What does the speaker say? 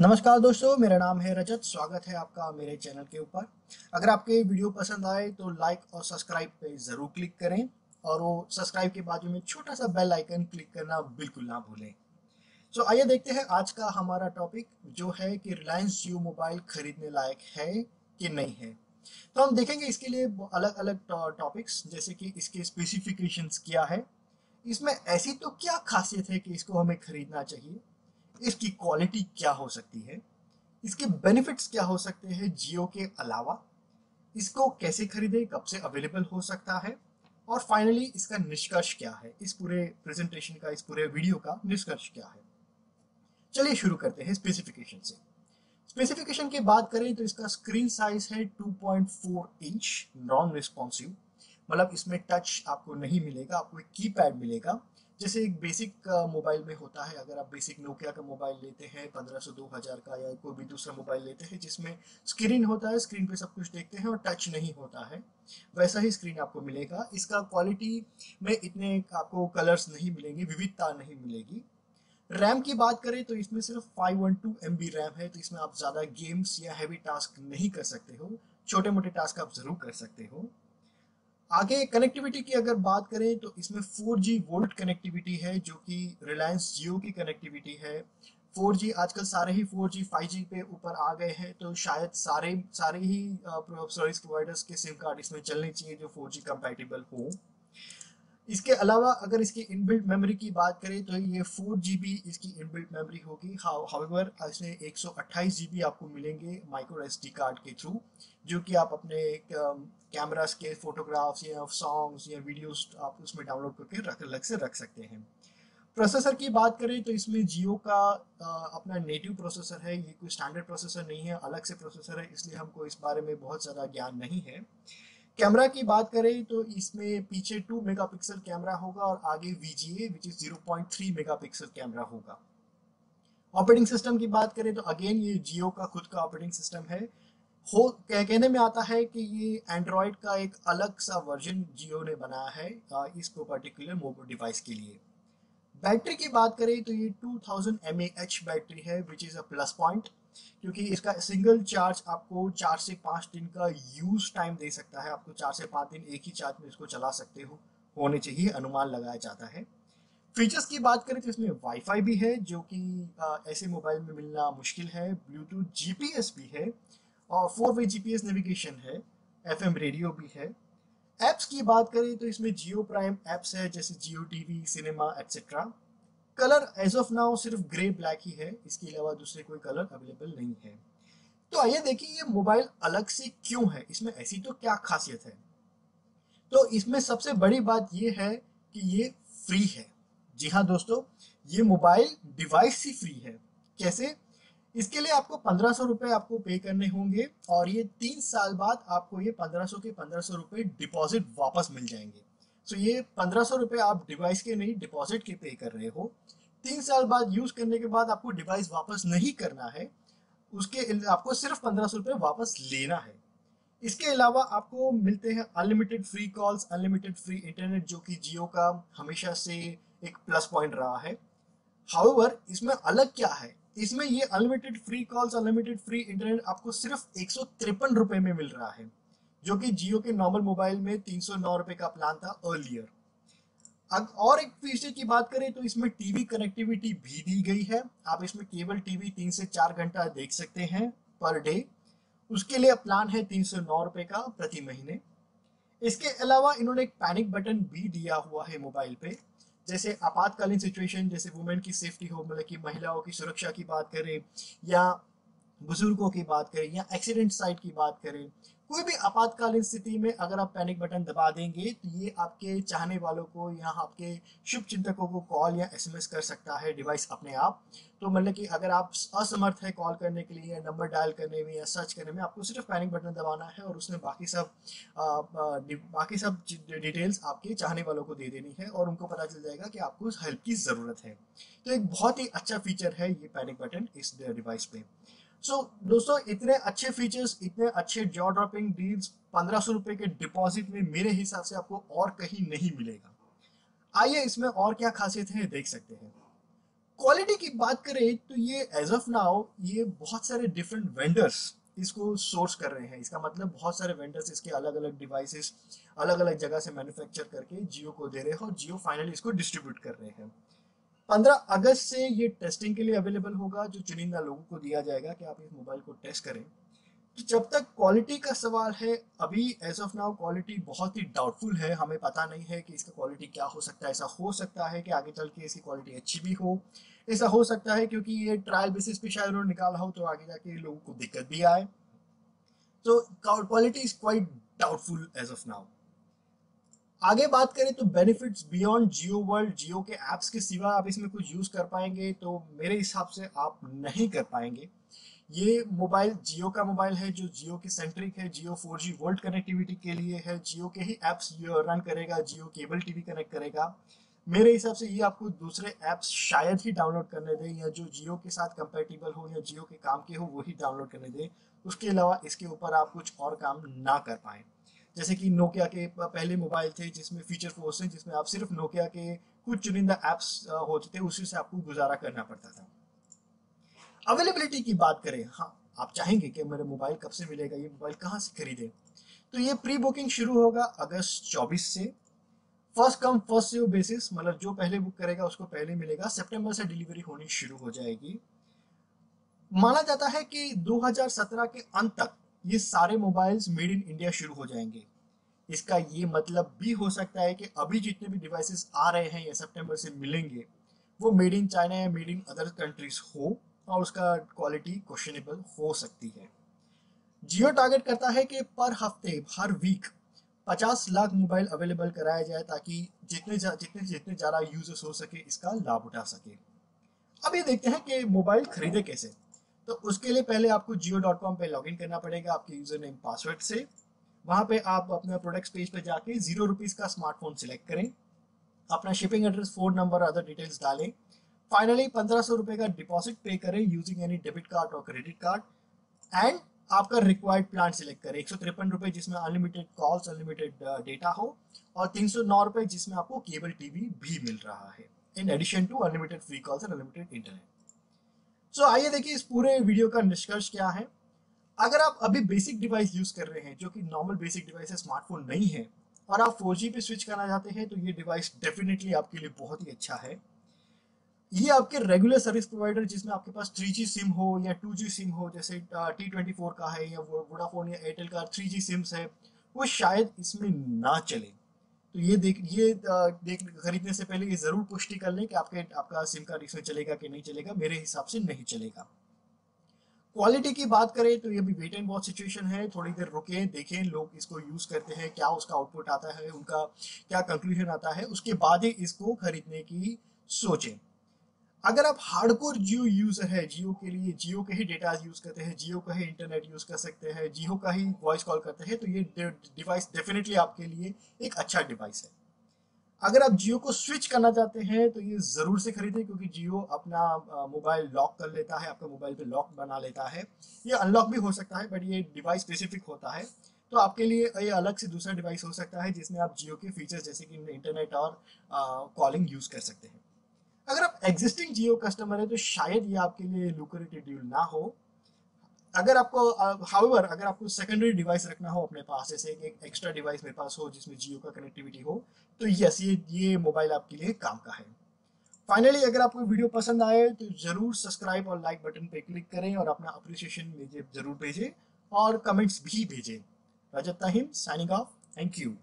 नमस्कार दोस्तों, मेरा नाम है रजत। स्वागत है आपका मेरे चैनल के ऊपर। अगर आपके वीडियो पसंद आए तो लाइक और सब्सक्राइब पे ज़रूर क्लिक करें और वो सब्सक्राइब के बाजू में छोटा सा बेल आइकन क्लिक करना बिल्कुल ना भूलें। सो आइए देखते हैं आज का हमारा टॉपिक जो है कि रिलायंस जियो मोबाइल खरीदने लायक है कि नहीं है। तो हम देखेंगे इसके लिए अलग अलग टॉपिक्स जैसे कि इसके स्पेसिफिकेशंस क्या है। इसमें ऐसी तो क्या खासियत है कि इसको हमें खरीदना चाहिए? इसकी क्वालिटी क्या हो सकती है? इसके बेनिफिट्स क्या हो सकते हैं जियो के अलावा? इसको कैसे खरीदे? कब से अवेलेबल हो सकता है? और फाइनली इसका निष्कर्ष क्या है? इस पूरे प्रेजेंटेशन का, इस पूरे वीडियो का निष्कर्ष क्या है? चलिए शुरू करते हैं स्पेसिफिकेशन से। स्पेसिफिकेशन की बात करें तो इसका स्क्रीन साइज़ है 2.4 इंच नॉन रिस्पॉन्सिव मतलब इसमें टच आपको नहीं मिलेगा, आपको एक कीपैड मिलेगा, जैसे एक बेसिक मोबाइल में होता है। अगर आप बेसिक नोकिया का मोबाइल लेते हैं, पंद्रह सौ, दो हज़ार का, या कोई भी दूसरा मोबाइल लेते हैं, जिसमें स्क्रीन होता है स्क्रीन पे सब कुछ देखते हैं और टच नहीं होता है, वैसा ही स्क्रीन आपको मिलेगा। इसका क्वालिटी में इतने आपको कलर्स नहीं मिलेंगे, विविधता नहीं मिलेगी। रैम की बात करें तो इसमें सिर्फ़ five one two M B RAM है तो इसमें आप ज़्यादा गेम्स या हैवी टास्क नहीं कर सकते हो। छोटे मोटे टास्क आप ज़रूर कर सकते हो। आगे कनेक्टिविटी की अगर बात करें तो इसमें 4G वोल्ट कनेक्टिविटी है, जो कि रिलायंस जियो की कनेक्टिविटी है। 4G आजकल सारे ही 4G 5G पे ऊपर आ गए हैं तो शायद सारे सारे ही सर्विस प्रोवाइडर्स के सिम कार्ड इसमें चलने चाहिए जो 4G कंपैटिबल हो। इसके अलावा अगर इसकी इनबिल्ट मेमोरी की बात करें तो ये फोर जी इसकी इनबिल्ट मेमोरी होगी। हाउएवर इसमें एक सौ आपको मिलेंगे माइक्रो एसडी कार्ड के थ्रू जो कि आप अपने कैमरास के फोटोग्राफ्स या सॉन्ग्स या वीडियोस आप उसमें डाउनलोड करके रख, अलग से रख सकते हैं। प्रोसेसर की बात करें तो इसमें जियो का अपना नेटिव प्रोसेसर है। ये कोई स्टैंडर्ड प्रोसेसर नहीं है, अलग से प्रोसेसर है, इसलिए हमको इस बारे में बहुत ज़्यादा ज्ञान नहीं है। कैमरा की बात करें तो इसमें पीछे 2 मेगापिक्सल कैमरा होगा और आगे VGA which is 0.3 megapixel camera होगा। ऑपरेटिंग सिस्टम की बात करें तो अगेन ये जियो का खुद का ऑपरेटिंग सिस्टम है। हो कह, कहने में आता है कि ये एंड्रॉयड का एक अलग सा वर्जन जियो ने बनाया है इसको पर्टिकुलर मोबाइल डिवाइस के लिए। बैटरी की बात करें तो ये 2000 mAh बैटरी है which is a plus point क्योंकि इसका सिंगल चार्ज आपको चार से पाँच दिन का यूज़ टाइम दे सकता है। आपको चार से पाँच दिन एक ही चार्ज में इसको चला सकते हो। होने चाहिए, अनुमान लगाया जाता है। फीचर्स की बात करें तो इसमें वाईफाई भी है, जो कि ऐसे मोबाइल में मिलना मुश्किल है। ब्लूटूथ जीपीएस भी है और फोर वे जीपीएस नेविगेशन है। एफएम रेडियो भी है। एप्स की बात करें तो इसमें जियो प्राइम एप्स है, जैसे Jio TV cinema etcetera colour as of now सिर्फ़ ग्रे ब्लैक ही है, इसके अलावा दूसरे कोई कलर अवेलेबल नहीं है। तो आइए देखिए ये मोबाइल अलग से क्यों है? इसमें ऐसी तो क्या खासियत है? तो इसमें सबसे बड़ी बात ये है कि ये फ्री है। जी हाँ दोस्तों, ये मोबाइल डिवाइस ही फ्री है। कैसे? इसके लिए आपको पंद्रह सौ रुपये आपको पे करने होंगे और ये तीन साल बाद आपको ये पंद्रह सौ के पंद्रह सौ रुपये डिपॉजिट वापस मिल जाएँगे। सो ये पंद्रह सौ रुपये आप डिवाइस के नहीं डिपॉजिट के पे कर रहे हो। तीन साल बाद यूज़ करने के बाद आपको डिवाइस वापस नहीं करना है। उसके आपको सिर्फ़ पंद्रह सौ रुपये वापस लेना है। इसके अलावा आपको मिलते हैं unlimited free calls unlimited free internet जो कि जियो का हमेशा से एक प्लस पॉइंट रहा है। हाउएवर इसमें अलग क्या है? इसमें ये unlimited free calls unlimited free internet आपको सिर्फ़ एक सौ में मिल रहा है। जो कि जियो के नॉर्मल मोबाइल में तीन सौ नौ रुपए का प्लान था अर्लियर अब और एक फीचर की बात करें तो इसमें टीवी कनेक्टिविटी भी दी गई है। आप इसमें केबल टीवी तीन से चार घंटा देख सकते हैं पर डे उसके लिए प्लान है तीन सौ नौ रुपए का प्रति महीने। इसके अलावा इन्होंने एक पैनिक बटन भी दिया हुआ है मोबाइल पे। जैसे आपातकालीन सिचुएशन जैसे वुमेन की सेफ्टी हो मतलब कि महिलाओं की सुरक्षा की बात करें या बुज़ुर्गों की बात करें या एक्सीडेंट साइट की बात करें कोई भी आपातकालीन स्थिति में अगर आप पैनिक बटन दबा देंगे तो ये आपके चाहने वालों को या आपके शुभ चिंतकों को कॉल या एसएमएस कर सकता है डिवाइस अपने आप। तो मतलब कि अगर आप असमर्थ है कॉल करने के लिए या नंबर डायल करने में या सर्च करने में, आपको सिर्फ़ पैनिक बटन दबाना है और उसमें बाकी सब बाकी सब डिटेल्स आपके चाहने वालों को दे देनी है और उनको पता चल जाएगा कि आपको उस हेल्प की ज़रूरत है। तो एक बहुत ही अच्छा फीचर है ये पैनिक बटन इस डिवाइस पे। सो so, दोस्तों इतने अच्छे फीचर्स इतने अच्छे जॉ ड्रॉपिंग डील्स पंद्रह सौ रुपए के डिपॉजिट में मेरे हिसाब से आपको और कहीं नहीं मिलेगा। आइए इसमें और क्या खासियत है देख सकते हैं। क्वालिटी की बात करें तो ये एज ऑफ़ नाउ ये बहुत सारे डिफरेंट वेंडर्स इसको सोर्स कर रहे हैं। इसका मतलब बहुत सारे वेंडर्स इसके अलग अलग डिवाइसेस अलग अलग जगह से मैन्युफैक्चर करके जियो को दे रहे हैं और जियो फाइनली इसको डिस्ट्रीब्यूट कर रहे हैं। पंद्रह अगस्त से ये टेस्टिंग के लिए अवेलेबल होगा, जो चुनिंदा लोगों को दिया जाएगा कि आप इस मोबाइल को टेस्ट करें। तो जब तक क्वालिटी का सवाल है, अभी एज ऑफ़ नाउ क्वालिटी बहुत ही डाउटफुल है। हमें पता नहीं है कि इसका क्वालिटी क्या हो सकता है। ऐसा हो सकता है कि आगे चल के इसकी क्वालिटी अच्छी भी हो। ऐसा हो सकता है क्योंकि ये ट्रायल बेसिस पे शायद उन्होंने निकाला हो तो आगे जाके लोगों को दिक्कत भी आए। तो quality is quite doubtful as of now आगे बात करें तो benefits beyond Jio world Jio के एप्स के सिवा आप इसमें कुछ यूज़ कर पाएँगे तो मेरे हिसाब से आप नहीं कर पाएँगे। ये मोबाइल जियो का मोबाइल है जो जियो की सेंट्रिक है जियो 4G वोल्ट कनेक्टिविटी के लिए है जियो के ही एप्स रन करेगा जियो केबल टीवी कनेक्ट करेगा। मेरे हिसाब से ये आपको दूसरे एप्स शायद ही डाउनलोड करने दें, या जो जियो के साथ कंपेटेबल हो, या जियो के काम के हो वही डाउनलोड करने दें। उसके अलावा इसके ऊपर आप कुछ और काम ना कर पाए। जैसे कि नोकिया के पहले मोबाइल थे जिसमें फीचर फोर्स थे, जिसमें आप सिर्फ़ नोकिया के कुछ चुनिंदा एप्स होते थे, उसी से आपको गुजारा करना पड़ता था। अवेलेबिलिटी की बात करें हाँ आप चाहेंगे कि मेरे मोबाइल कब से मिलेगा, ये मोबाइल कहाँ से खरीदे? तो ये प्री बुकिंग शुरू होगा अगस्त 24 से। First come first serve basis मतलब जो पहले बुक करेगा, उसको पहले मिलेगा। सितंबर से डिलीवरी होनी शुरू हो जाएगी। माना जाता है कि 2017 के अंत तक ये सारे मोबाइल्स मेड इन इंडिया शुरू हो जाएँगे। इसका ये मतलब भी हो सकता है कि अभी जितने भी डिवाइसेस आ रहे हैं या सितंबर से मिलेंगे वो मेड इन चाइना या मेड इन अदर कंट्रीज़ हो और उसका क्वालिटी क्वेश्चनेबल हो सकती है। जियो टारगेट करता है कि पर हफ़्ते हर वीक 50 लाख मोबाइल अवेलेबल कराया जाए ताकि जितने जा, जितने जितने ज़्यादा यूज़र्स हो सके इसका लाभ उठा सके। अब ये देखते हैं कि मोबाइल खरीदे कैसे। तो उसके लिए पहले आपको जियो डॉट कॉम पर लॉग इन करना पड़ेगा आपके यूज़र नेम पासवर्ड से। वहाँ पे आप अपना प्रोडक्ट्स पेज पे जाके ज़ीरो रुपीज़ का स्मार्टफ़ोन सिलेक्ट करें। अपना shipping address phone number other details डालें। फाइनली पंद्रह सौ रुपए का डिपॉजिट पे करें यूजिंग एनी डेबिट कार्ड और क्रेडिट कार्ड एंड आपका रिक्वायर्ड प्लान सिलेक्ट करें। एक सौ तिरपन रुपए जिसमें अनलिमिटेड कॉल्स अनलिमिटेड डेटा हो, और तीन सौ नौ रुपए जिसमें आपको केबल टीवी भी मिल रहा है। In addition to unlimited free calls और अनलिमिटेड इंटरनेट सो आइए देखिए इस पूरे वीडियो का निष्कर्ष क्या है। अगर आप अभी बेसिक डिवाइस यूज़ कर रहे हैं, जो कि नॉर्मल बेसिक डिवाइस है स्मार्टफ़ोन नहीं है, और आप 4G पे स्विच करना चाहते हैं तो ये डिवाइस डेफिनेटली आपके लिए बहुत ही अच्छा है। ये आपके रेगुलर सर्विस प्रोवाइडर जिसमें आपके पास 3G सिम हो या 2G सिम हो, जैसे टी ट्वेंटी का है या वोडाफोन या एयरटेल का 3G सिम्स है, वो शायद इसमें ना चले। तो ये देख ये देख, खरीदने से पहले ये ज़रूर पुष्टि कर लें कि आपके, आपका सिम कार्ड इसमें चलेगा कि नहीं चलेगा, मेरे हिसाब से नहीं चलेगा। क्वालिटी की बात करें तो ये भी वेट एंड वॉच सिचुएशन है, थोड़ी देर रुके, देखें लोग इसको यूज़ करते हैं, क्या उसका आउटपुट आता है, उनका क्या कंक्लूजन आता है, उसके बाद ही इसको खरीदने की सोचें। अगर आप हार्डकोर जियो यूज़र है, जियो के लिए, जियो के ही डेटा यूज़ करते हैं, जियो का ही इंटरनेट यूज़ कर सकते हैं, जियो का ही वॉइस कॉल करते हैं तो ये डिवाइस डेफिनेटली आपके लिए एक अच्छा डिवाइस है। अगर आप जियो को स्विच करना चाहते हैं तो ये ज़रूर से खरीदें, क्योंकि जियो अपना मोबाइल लॉक कर लेता है, आपका मोबाइल पे लॉक बना लेता है। ये अनलॉक भी हो सकता है बट ये डिवाइस स्पेसिफिक होता है। तो आपके लिए ये अलग से दूसरा डिवाइस हो सकता है, जिसमें आप जियो के फीचर्स जैसे कि इंटरनेट और कॉलिंग यूज़ कर सकते हैं। अगर आप एग्जिस्टिंग जियो कस्टमर है तो शायद ये आपके लिए लुक्रेटिव डील ना हो। अगर आपको हाउएवर अगर आपको सेकेंडरी डिवाइस रखना हो अपने पास, जैसे एक एक्स्ट्रा डिवाइस मेरे पास हो जिसमें जियो का कनेक्टिविटी हो तो यस ये ये मोबाइल आपके लिए काम का है। फाइनली अगर आपको वीडियो पसंद आए तो ज़रूर सब्सक्राइब और लाइक बटन पे क्लिक करें और अपना अप्रिसिएशन ज़रूर भेजें और कमेंट्स भी भेजें। Rajat Tahim signing off thank you